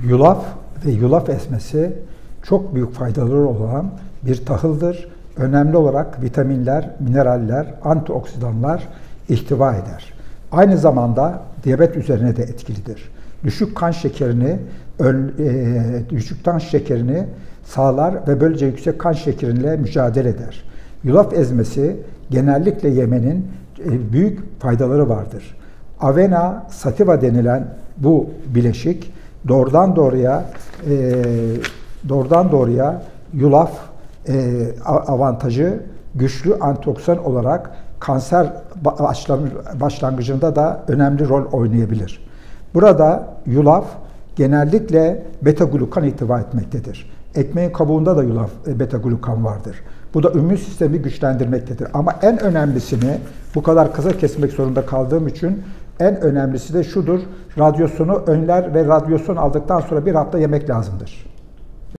Yulaf ve yulaf esmesi çok büyük faydaları olan bir tahıldır. Önemli olarak vitaminler, mineraller, antioksidanlar ihtiva eder. Aynı zamanda diyabet üzerine de etkilidir. Düşük kan şekerini e, düşük kan şekerini sağlar ve böylece yüksek kan şekeriyle mücadele eder. Yulaf ezmesi genellikle yemenin e, büyük faydaları vardır. Avena sativa denilen bu bileşik doğrudan doğruya e, doğrudan doğruya yulaf e, avantajı güçlü antioksidan olarak kanser başlangıcında da önemli rol oynayabilir. Burada yulaf genellikle beta glukan ihtiva etmektedir. Ekmeğin kabuğunda da yulaf e, beta glukan vardır. Bu da immün sistemi güçlendirmektedir. Ama en önemlisini bu kadar kısa kesmek zorunda kaldığım için en önemlisi de şudur. Radyasyonu önler ve radyasyon aldıktan sonra bir hafta yemek lazımdır.